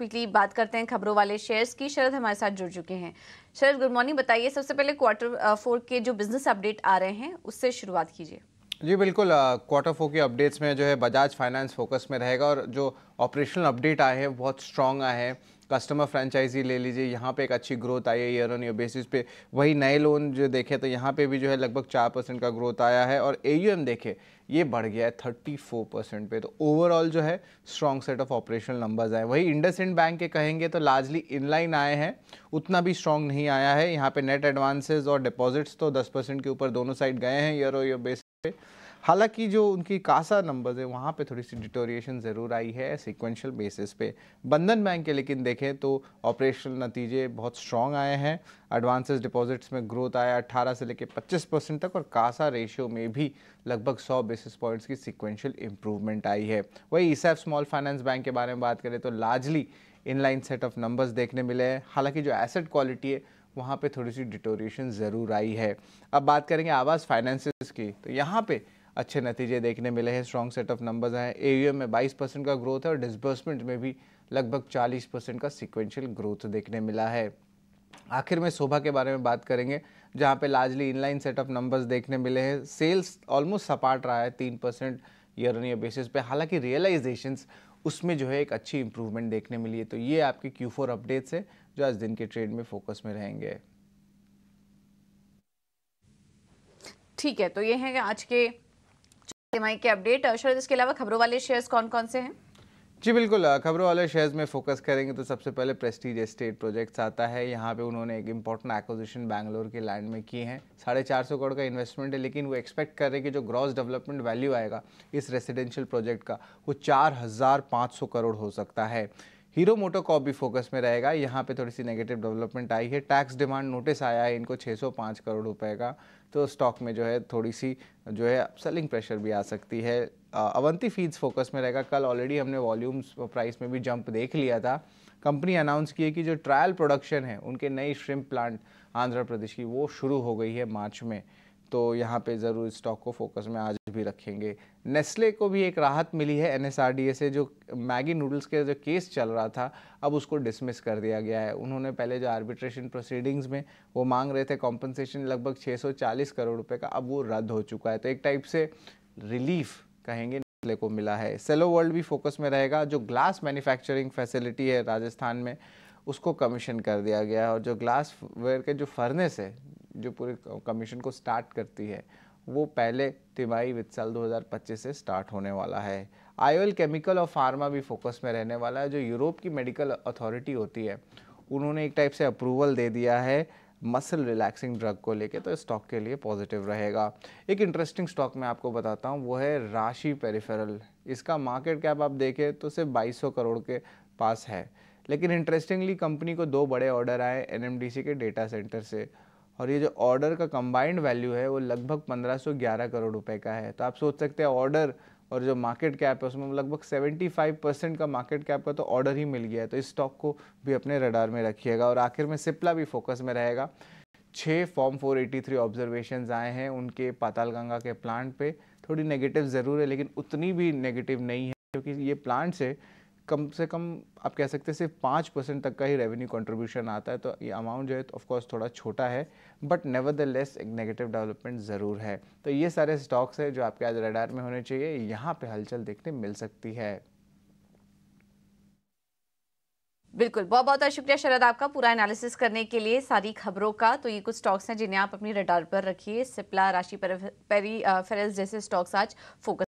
Quickly बात करते हैं खबरों वाले शेयर्स की। शरद हमारे साथ जुड़ चुके हैं। शरद गुड मॉर्निंग बताइए, सबसे पहले क्वार्टर फोर के जो बिज़नेस अपडेट आ रहे हैं, उससे शुरुआत कीजिए। जी बिल्कुल क्वार्टर फोर की अपडेट्स में जो है बजाज फाइनेंस फोकस में रहेगा और जो ऑपरेशनल अपडेट आए हैं, बहुत स्ट्रॉन्ग आए हैं। कस्टमर फ्रेंचाइजी ले लीजिए, यहाँ पे एक अच्छी ग्रोथ आई है ईयर ऑन ईयर बेसिस पे। वही नए लोन जो देखे तो यहाँ पे भी जो है लगभग चार परसेंट का ग्रोथ आया है और ए यू एम देखे, ये बढ़ गया है थर्टी फोर परसेंट पे। तो ओवरऑल जो है strong set of operational numbers आए। वही इंडस इंड बैंक के कहेंगे तो लार्जली इनलाइन आए हैं, उतना भी स्ट्रॉन्ग नहीं आया है। यहाँ पे नेट एडवांसेस और डिपॉजिट्स तो दस परसेंट के ऊपर दोनों साइड गए हैं ईयर ऑन ईयर बेसिस पे हालाँकि जो उनकी कासा नंबर्स है, वहाँ पे थोड़ी सी डिटोरिएशन ज़रूर आई है सिक्वेंशियल बेसिस पे। बंधन बैंक के लेकिन देखें तो ऑपरेशनल नतीजे बहुत स्ट्रॉन्ग आए हैं। एडवांसेस डिपॉजिट्स में ग्रोथ आया 18 से लेकर 25 परसेंट तक और कासा रेशियो में भी लगभग 100 बेसिस पॉइंट्स की सिक्वेंशियल इंप्रूवमेंट आई है। वही ईसैफ स्मॉल फाइनेंस बैंक के बारे में बात करें तो largely inline set of numbers देखने मिले हैं। हालाँकि जो एसेट क्वालिटी है वहाँ पे थोड़ी सी डिटोरिएशन ज़रूर आई है। अब बात करेंगे आवाज़ फाइनेंसिस की तो यहाँ पे अच्छे नतीजे देखने मिले हैं स्ट्रॉन्ग सेट ऑफ़ नंबर्स हैं। ए में 22 परसेंट का ग्रोथ है और डिसबर्समेंट में भी लगभग 40 परसेंट का सिक्वेंशियल ग्रोथ देखने मिला है। आखिर में शोभा के बारे में बात करेंगे, जहाँ पे largely inline set of numbers देखने मिले हैं। सेल्स ऑलमोस्ट सपाट रहा है, तीन percent year on year basis पे। हालाँकि रियलाइजेशन उसमें जो है एक अच्छी इंप्रूवमेंट देखने मिली है। तो ये आपके क्यू फोर अपडेट्स है, जो आज दिन के ट्रेड में फोकस में रहेंगे। ठीक है तो ये है आज के के अपडेट शरद इसके अलावा खबरों वाले शेयर्स कौन कौन से हैं? जी बिल्कुल खबरों वाले शेयर्स में फोकस करेंगे तो सबसे पहले प्रेस्टीज एस्टेट प्रोजेक्ट्स आता है। यहाँ पे उन्होंने एक इंपॉर्टेंट एक्विजिशन बैंगलोर के लैंड में की है। साढ़े चार सौ करोड़ का इन्वेस्टमेंट है, लेकिन वो एक्सपेक्ट कर रहे हैं कि जो ग्रॉस डेवलपमेंट वैल्यू आएगा इस रेसिडेंशियल प्रोजेक्ट का, वो चार हज़ार पाँच सौ करोड़ हो सकता है। हीरो मोटो कॉप भी फोकस में रहेगा। यहाँ पे थोड़ी सी नेगेटिव डेवलपमेंट आई है। टैक्स डिमांड नोटिस आया है, इनको 605 करोड़ रुपए का। तो स्टॉक में जो है, थोड़ी सी जो है सेलिंग प्रेशर भी आ सकती है। अवंती फीड्स फोकस में रहेगा। कल ऑलरेडी हमने वॉल्यूम्स प्राइस में भी जंप देख लिया था। कंपनी अनाउंस की है कि जो ट्रायल प्रोडक्शन है, उनके नई श्रिम्प प्लांट आंध्र प्रदेश की, वो शुरू हो गई है मार्च में। तो यहाँ पे ज़रूर स्टॉक को फोकस में आज भी रखेंगे। नेस्ले को भी एक राहत मिली है एनएसआरडीए से, जो मैगी नूडल्स के जो केस चल रहा था, अब उसको डिसमिस कर दिया गया है। उन्होंने पहले जो आर्बिट्रेशन प्रोसीडिंग्स में वो मांग रहे थे कॉम्पनसेशन लगभग 640 करोड़ रुपए का, अब वो रद्द हो चुका है। तो एक टाइप से रिलीफ कहेंगे नेस्ले को मिला है। सेलो वर्ल्ड भी फोकस में रहेगा, जो ग्लास मैन्युफैक्चरिंग फैसिलिटी है राजस्थान में, उसको कमीशन कर दिया गया है। और जो ग्लास वेयर के जो फर्नेस है जो पूरे कमीशन को स्टार्ट करती है, वो पहले तिमाही वित्त साल 2025 से स्टार्ट होने वाला है। आयोल केमिकल और फार्मा भी फोकस में रहने वाला है, जो यूरोप की मेडिकल अथॉरिटी होती है, उन्होंने एक टाइप से अप्रूवल दे दिया है मसल रिलैक्सिंग ड्रग को लेके तो स्टॉक के लिए पॉजिटिव रहेगा। एक इंटरेस्टिंग स्टॉक मैं आपको बताता हूँ, वो है राशि पेरिफेरल इसका मार्केट कैप आप देखें तो सिर्फ़ 2200 करोड़ के पास है। लेकिन इंटरेस्टिंगली कंपनी को दो बड़े ऑर्डर आए एनएमडीसी के डेटा सेंटर से। और ये जो ऑर्डर का कंबाइंड वैल्यू है, वो लगभग 1511 करोड़ रुपए का है। तो आप सोच सकते हैं ऑर्डर और जो मार्केट कैप है, उसमें लगभग 75 परसेंट का मार्केट कैप का तो ऑर्डर ही मिल गया है। तो इस स्टॉक को भी अपने रडार में रखिएगा और आखिर में सिप्ला भी फोकस में रहेगा। छः फॉर्म 483 ऑब्जर्वेशन आए हैं उनके पाताल गंगा के प्लांट पे। थोड़ी नेगेटिव ज़रूर है, लेकिन उतनी भी नेगेटिव नहीं है, क्योंकि ये प्लांट से कम से कम आप कह सकते हैं सिर्फ़ पाँच परसेंट तक का ही रेवेन्यू कंट्रीब्यूशन आता है तो ये अमाउंट जो है तो ऑफकोर्स थोड़ा छोटा है बट नेवर द लेस एक नेगेटिव डेवलपमेंट ज़रूर है। तो ये सारे स्टॉक्स है जो आपके आज रडार में होने चाहिए, यहाँ पे हलचल देखने मिल सकती है। बिल्कुल बहुत बहुत शुक्रिया शरद आपका पूरा एनालिसिस करने के लिए सारी खबरों का। तो ये कुछ स्टॉक्स हैं जिन्हें आप अपनी रडार पर रखिए। सिप्ला राशि पेरी फेरल्स जैसे स्टॉक्स आज फोकस